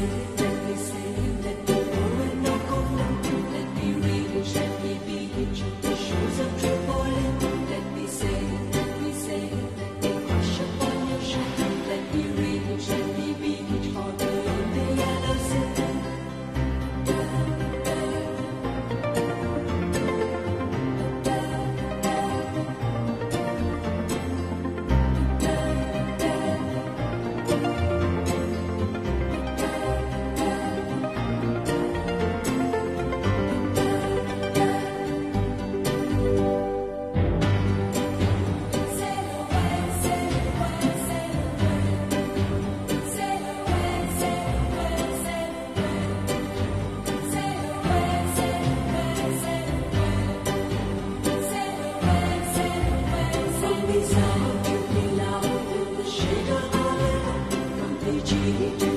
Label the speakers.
Speaker 1: Thank Jesus.